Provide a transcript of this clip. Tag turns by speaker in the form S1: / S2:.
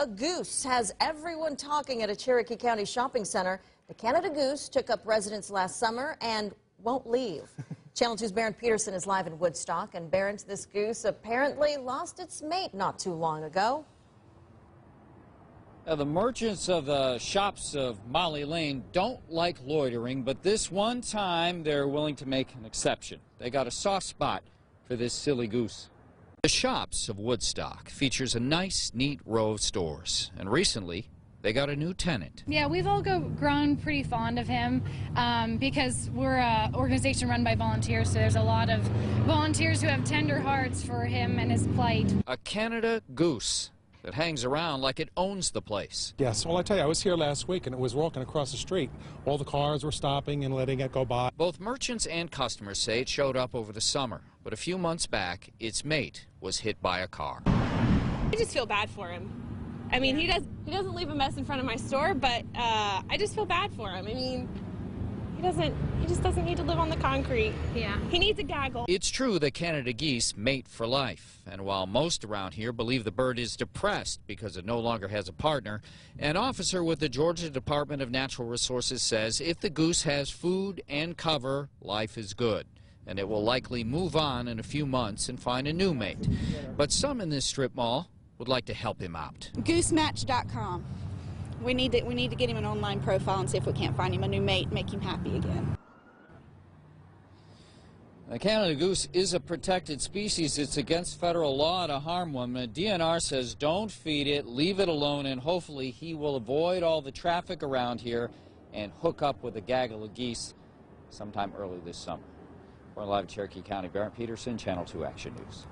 S1: A goose has everyone talking at a Cherokee County shopping center. The Canada goose took up residence last summer and won't leave. Channel 2's Berndt Petersen is live in Woodstock, and Berndt, this goose apparently lost its mate not too long ago.
S2: Now, the merchants of the shops of Molly Lane don't like loitering, but this one time they're willing to make an exception. They got a soft spot for this silly goose. The shops of Woodstock features a nice, neat row of stores, and recently they got a new tenant.
S3: Yeah, we've all go, grown pretty fond of him um, because we're an organization run by volunteers, so there's a lot of volunteers who have tender hearts for him and his plight.
S2: A Canada goose that hangs around like it owns the place.
S4: Yes, well, I tell you, I was here last week and it was walking across the street. All the cars were stopping and letting it go by.
S2: Both merchants and customers say it showed up over the summer, but a few months back, its mate was hit by a car.
S5: I just feel bad for him. I mean, he does he doesn't leave a mess in front of my store, but uh, I just feel bad for him. I mean, he doesn't he just doesn't need to live on the concrete.
S3: Yeah.
S5: He needs a gaggle.
S2: It's true that Canada geese mate for life, and while most around here believe the bird is depressed because it no longer has a partner, an officer with the Georgia Department of Natural Resources says if the goose has food and cover, life is good. And it will likely move on in a few months and find a new mate. But some in this strip mall would like to help him out.
S6: goosematch.com. We need to we need to get him an online profile and see if we can't find him a new mate, make him happy again.
S2: The Canada goose is a protected species. It's against federal law to harm one. The DNR says don't feed it, leave it alone, and hopefully he will avoid all the traffic around here and hook up with a gaggle of geese sometime early this summer. We're live Cherokee County. Berndt Petersen, Channel 2 Action News.